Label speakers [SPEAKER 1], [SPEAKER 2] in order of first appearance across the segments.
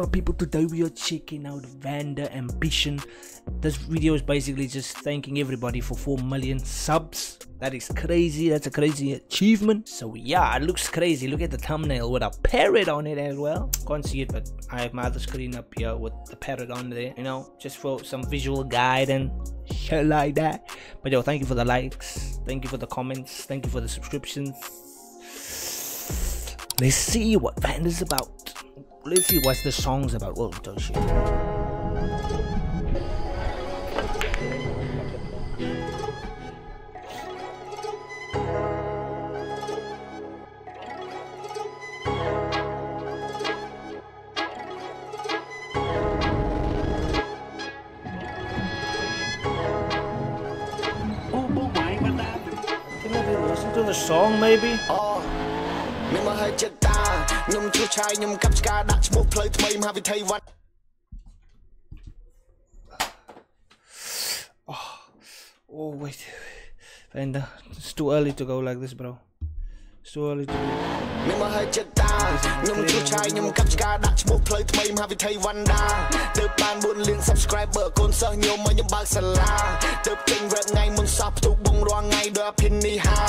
[SPEAKER 1] my people today we are checking out Vannda Ambition. This video is basically just thanking everybody for 4 million subs. That is crazy that's a crazy achievement. So yeah it looks crazy. Look at the thumbnail with a parrot on it as well. Can't see it but I have my other screen up here with the parrot on there you know just for some visual guide and shit like that. But yo thank you for the likes. Thank you for the comments. Thank you for the subscriptions. Let's see what Vannda's about let's see what the song's about. Well, don't I listen to the song maybe?
[SPEAKER 2] នឹ ខ្ញុំឈូសឆាយខ្ញុំកាប់ឆ្កាដាក់ឈ្មោះផ្លូវថ្មីមហាវិថីវត្ត
[SPEAKER 1] Oh wait, Vanda, it's too early to go like this, bro. It's too early to. Go.
[SPEAKER 2] នឹងមកហើយចិត្តតាខ្ញុំឈូសឆាយខ្ញុំកាប់ឆ្កាដាក់ឈ្មោះផ្លូវថ្មីមហាវិថីវណ្ដាទើបបាន4លាន subscriber កូនសិស្សខ្ញុំមកខ្ញុំបើកសាលាទើបចេញ rap ថ្ងៃមុនសោះផ្ទុកបងរាល់ថ្ងៃដល់អភិនិហា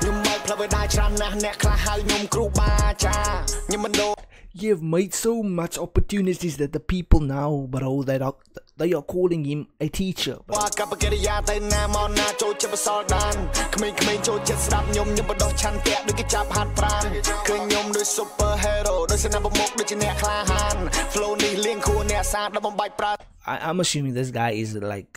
[SPEAKER 2] ខ្ញុំបើកផ្លូវឲ្យដែរច្រើនណាស់អ្នកខ្លះហៅខ្ញុំគ្រូបាអាចារ្យខ្ញុំមិនដូរ
[SPEAKER 1] You've made so much opportunities that the people now, bro, that are they are calling him a teacher.
[SPEAKER 2] វ៉ាកបកិរិយាទៅណាមកណាចូលចិត្តបសល់ដានក្មេងៗចូលចិត្តស្ដាប់ខ្ញុំខ្ញុំបដោះឆន្ទៈដូចគេចាប់ហាត់ប្រានឃើញខ្ញុំដូច super hero ដូចសេនាប្រមុខដូចជាអ្នកក្លាហាន flow នេះលៀងខួរអ្នកសាទដល់បំបាច់ប្រើ
[SPEAKER 1] I, I'm assuming this guy is like,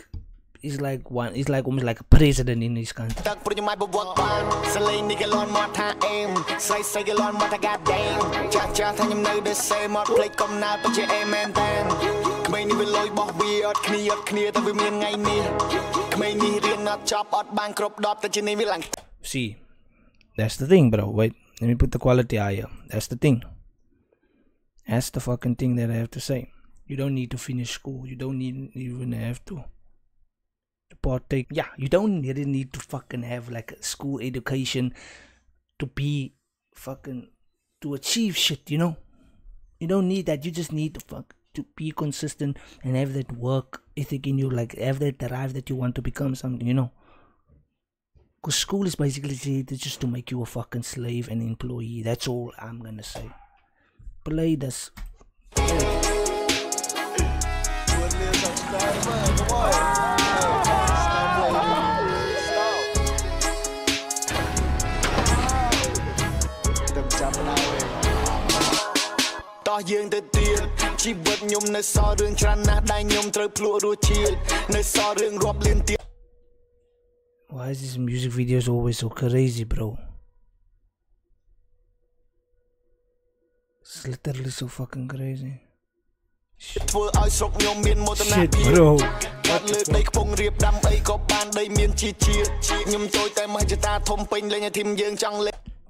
[SPEAKER 1] he's like one, he's like almost like a president in his country.
[SPEAKER 2] ទឹកប្រញាប់បវត្តបានសលេងនេះគេលន់មកថាអេមស្រីស្រីគេលន់មកថា god damn ចាស់ចាស់ថាខ្ញុំនៅដូចសេមកភ្លេចកំណើតពិតជាអេមែនតែន ក្មេងនេះវាលុយបោះវាអត់គ្នាអត់គ្នាតែវាមានថ្ងៃនេះក្មេងនេះរៀនអត់ចប់អត់បានគ្រប់10តែជានេះវាឡើង
[SPEAKER 1] See, that's the thing, bro. Wait, let me put the quality higher. That's the thing. That's the fucking thing that I have to say. You don't need to finish school. You don't need even have to to partake. Yeah, you don't really need to fucking have like a school education to be fucking to achieve shit. You know, you don't need that. You just need to fuck to be consistent and have that work ethic in you, like have that drive that you want to become something, you know. Because school is basically just to make you a fucking slave and employee. That's all I'm gonna say. Play this.
[SPEAKER 2] ជីវិតខ្ញុំនៅសល់រឿងច្រើនណាស់ដែលខ្ញុំត្រូវភ្លក់រសជាតិនៅសល់រឿងរាប់លានទៀត
[SPEAKER 1] Why is this music videos always so crazy, bro? It's literally so fucking crazy.
[SPEAKER 2] ធ្វើឲ្យស្រុកខ្ញុំមានមោទន
[SPEAKER 1] Shit,
[SPEAKER 2] ភាព
[SPEAKER 1] bro.
[SPEAKER 2] បាត់លើដីខ្ពង់រៀបដាំអីក៏បានដីមានជាជាតិខ្ញុំចូលតែមហិច្ឆតាធំពេញលេងឲ្យធីមយើងចង់លេង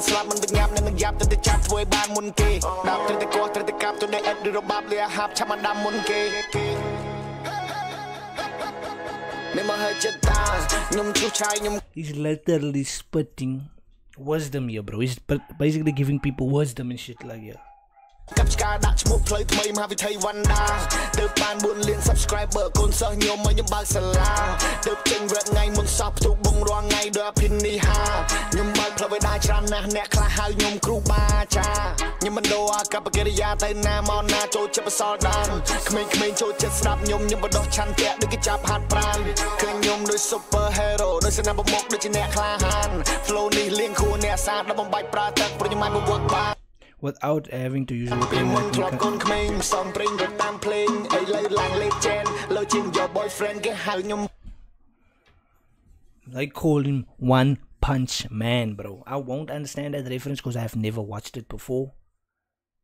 [SPEAKER 2] នកនឹងស្លាប់មិនប្រញាប់អ្នកនឹងយ៉ាប់ទៅទៅចាប់ធ្វើឲ្យបានមុនគេដាប់ទៅទៅកោះទៅទៅកាប់ទៅនៃអិតឬរបបលាហាប់ឆាប់មកដាំមុនគេ មិនមកហើយចិត្តតាខ្ញុំឈូសឆាយខ្ញុំ
[SPEAKER 1] He's literally spitting wisdom here, bro. He's ba- basically giving people wisdom and shit like yeah.
[SPEAKER 2] កាប់ឆ្កាដាក់ឈ្មោះផ្លូវថ្មីមហាវិថីវណ្ដាទើបបាន4លាន subscriber កូនសិស្សខ្ញុំមកខ្ញុំបើកសាលាទើបចេញ rap ថ្ងៃមុនសោះផ្ទុកបងរាល់ថ្ងៃដល់អភិនិហាខ្ញុំបើកផ្លូវឲ្យដែរច្រើនណាស់អ្នកខ្លះហៅខ្ញុំគ្រូបាអាចារ្យខ្ញុំមិនដូរអាកប្បកិរិយាទៅណាមកណាចូលចិត្តបសល់ដានក្មេងៗចូលចិត្តស្ដាប់ខ្ញុំខ្ញុំបដោះឆន្ទៈដូចគេចាប់ហាត់ប្រានឃើញខ្ញុំដូច super hero ដូចសេនាប្រមុខដូចជាអ្នកក្លាហាន flow នេះលៀងខួរអ្នកសាទដល់បំបាច់ប្រើទឹកប្រញាប់បវត្តបាន
[SPEAKER 1] Without having to use
[SPEAKER 2] ពី
[SPEAKER 1] a
[SPEAKER 2] មុន
[SPEAKER 1] like
[SPEAKER 2] ធ្លាប់កូនក្មេងផ្សំប្រេងទៅតាមភ្លេងឥឡូវឡើងលេខជែនលើជាង your boyfriend គេហៅខ្ញុំ
[SPEAKER 1] They call him One Punch Man, bro. I won't understand that reference because I've never watched it before.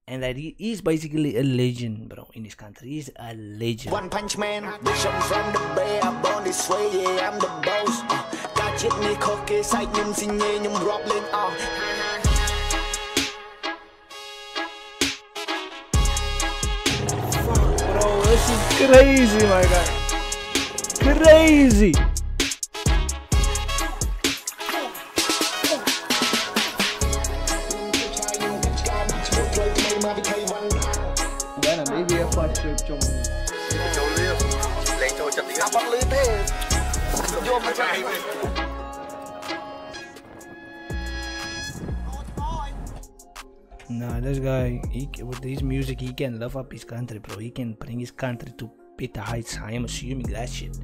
[SPEAKER 1] and that he is basically a legend, bro, in this country. He's a legend.
[SPEAKER 2] One Punch Man Bitch I'm from the Bay I'm born this way Yeah I'm the boss ការជាតិនេះខុសគេសាច់ខ្ញុំស៊ីញេខ្ញុំរាប់លេងអស់
[SPEAKER 1] this is crazy, my guy. Crazy.
[SPEAKER 3] Đây là Mỹ Bia
[SPEAKER 2] Phật Sư Trung Lấy cho chặt tí Bắt lý thế Vô
[SPEAKER 1] Nah, this guy, he, with his music, he can love up his country, bro. He can bring his country to better heights. I am assuming that shit.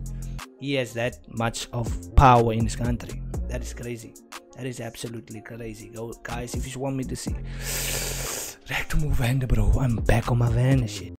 [SPEAKER 1] He has that much of power in his country. That is crazy. That is absolutely crazy. Go, guys, if you want me to see, react to move van, bro. I'm back on my van and shit.